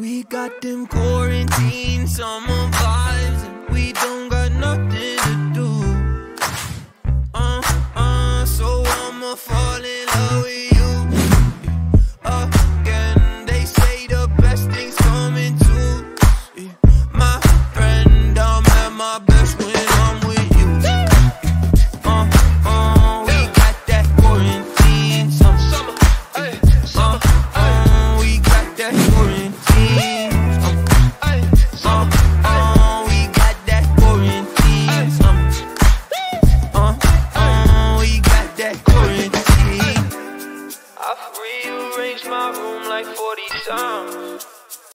We got them quarantine summer vibes, and we don't got nothing to do. Uh uh, so I'ma fall in love with you again. They say the best things come in twos. My friend, I'm at my best when I'm with. you. I've arranged my room like 40 times.